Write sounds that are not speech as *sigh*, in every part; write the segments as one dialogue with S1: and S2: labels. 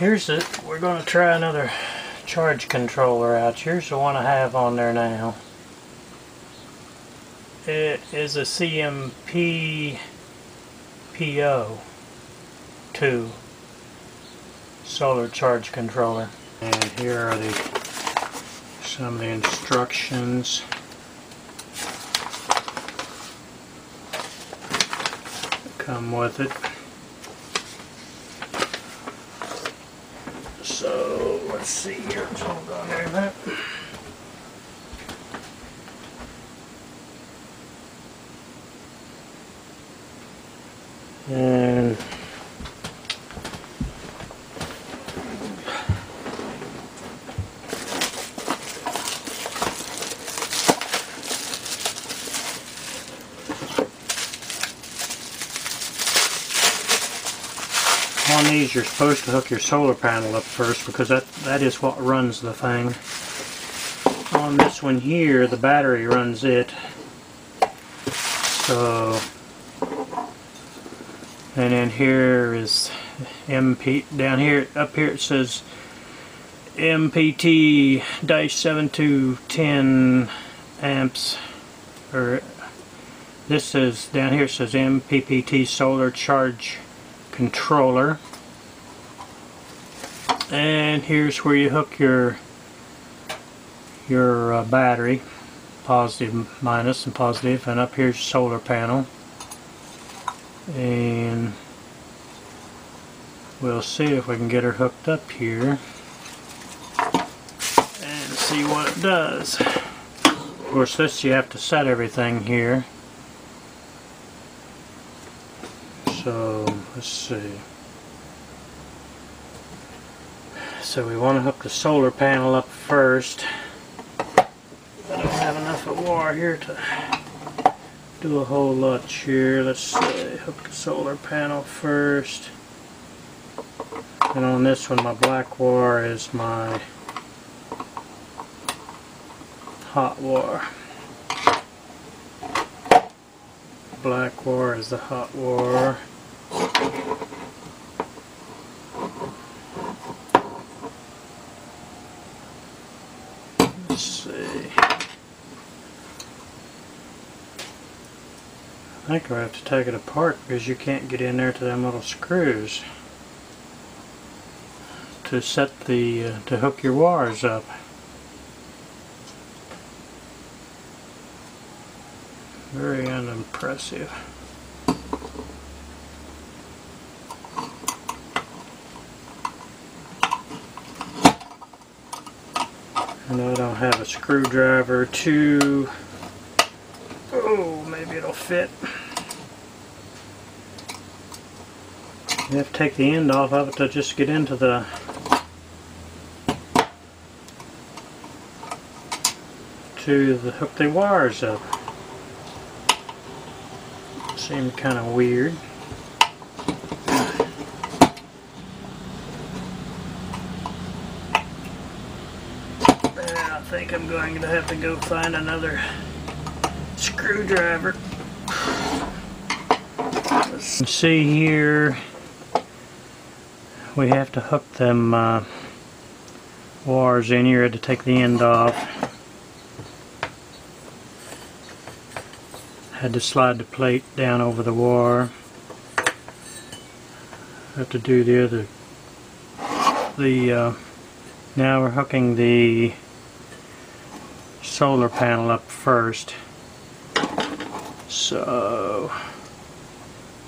S1: Here's it. We're going to try another charge controller out. Here's the one I have on there now. It is a CMP PO 2 solar charge controller. And here are the some of the instructions. Come with it. So let's see here. Hold on there a minute. And on these you're supposed to hook your solar panel up first because that, that is what runs the thing. On this one here the battery runs it. So and then here is MP down here up here it says MPT 7210 amps or this is down here says MPPT solar charge controller. And here's where you hook your your uh, battery positive minus and positive and up here's your solar panel. And we'll see if we can get her hooked up here and see what it does. Of course this you have to set everything here. So let's see. So we want to hook the solar panel up first. I don't have enough of wire here to do a whole lot here. Let's see hook the solar panel first. And on this one my black wire is my hot wire black wire is the hot wire Let's see. I think I have to take it apart because you can't get in there to them little screws to set the uh, to hook your wires up. Very unimpressive. And I don't have a screwdriver to... Oh, maybe it'll fit. You have to take the end off of it to just get into the to the hook the wires up. Seemed kind of weird. I I'm going to have to go find another screwdriver. Let's see here. We have to hook them uh, wires in here to take the end off. Had to slide the plate down over the wire. Have to do the other. The uh, now we're hooking the solar panel up first. So,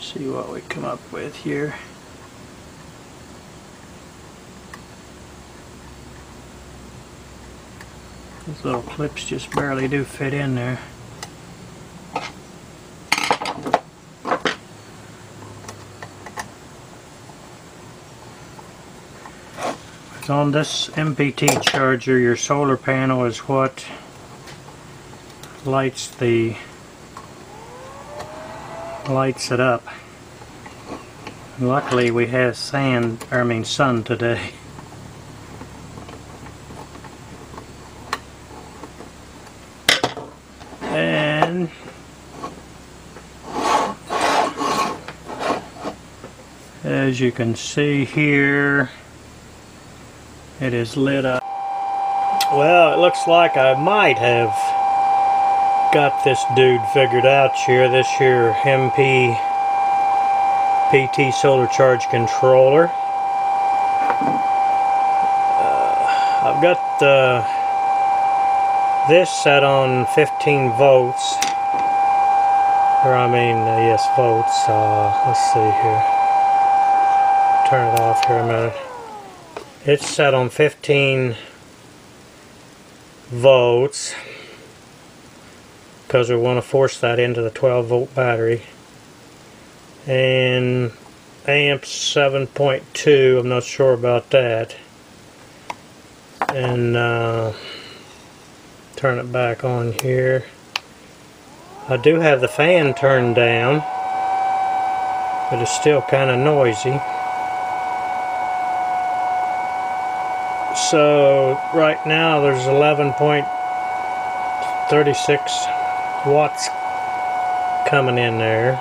S1: see what we come up with here. These little clips just barely do fit in there. on this MPT charger your solar panel is what lights the lights it up luckily we have sand I mean sun today *laughs* and as you can see here It is lit up. Well, it looks like I might have got this dude figured out here. This here MP PT solar charge controller. Uh, I've got uh, this set on 15 volts. Or I mean, uh, yes, volts. Uh, let's see here. Turn it off here a minute. It's set on 15 volts because we want to force that into the 12 volt battery. And amp 7.2 I'm not sure about that. And uh, turn it back on here. I do have the fan turned down but it's still kind of noisy. So right now there's 11.36 watts coming in there?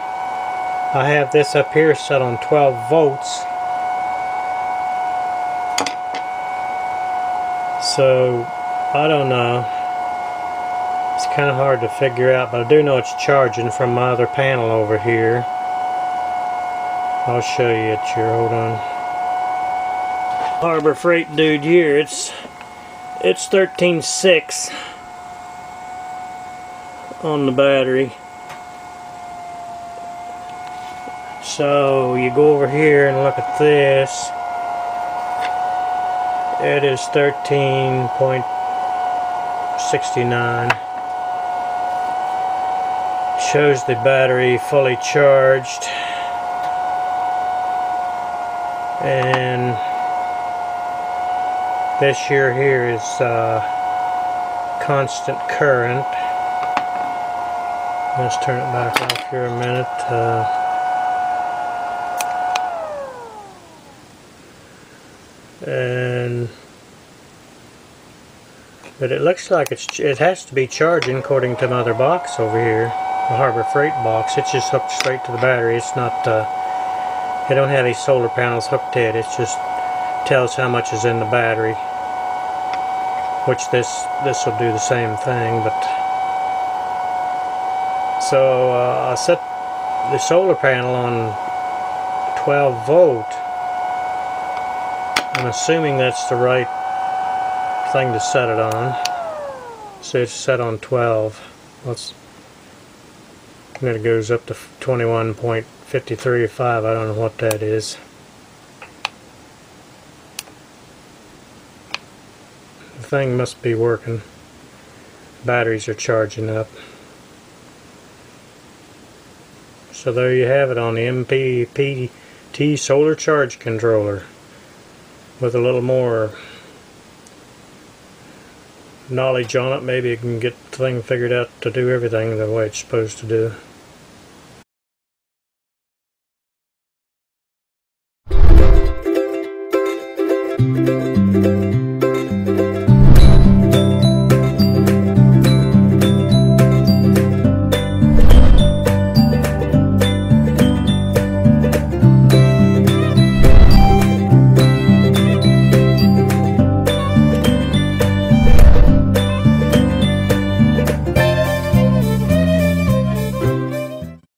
S1: I have this up here set on 12 volts. So I don't know. It's kind of hard to figure out but I do know it's charging from my other panel over here. I'll show you it here hold on. Harbor Freight dude here. It's it's 13.6 on the battery So you go over here and look at this. It is 13.69. Shows the battery fully charged. And this here here is uh, constant current. Let's turn it back off here a minute. Uh, and but it looks like it's it has to be charging according to my other box over here the Harbor Freight box it's just hooked straight to the battery it's not uh, it don't have any solar panels hooked to it it just tells how much is in the battery which this this will do the same thing but so uh, I set the solar panel on 12 volt I'm assuming that's the right thing to set it on. So it's set on 12. Let's and it goes up to 21.535. I don't know what that is. The thing must be working. Batteries are charging up. So there you have it on the MPPT solar charge controller with a little more knowledge on it, maybe you can get the thing figured out to do everything the way it's supposed to do.